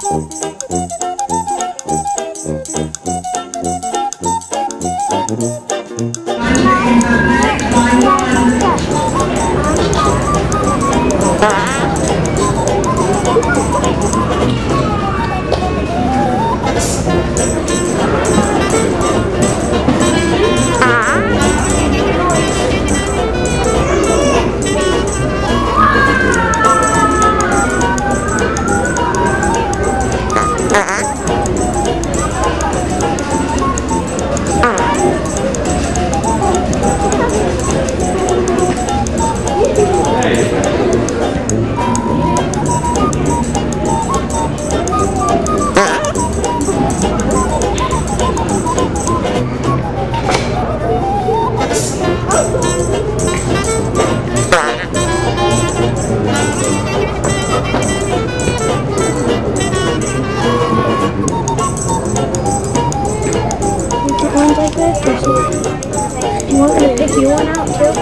Thank you. Like this? Or should- You I'm gonna pick you one out too?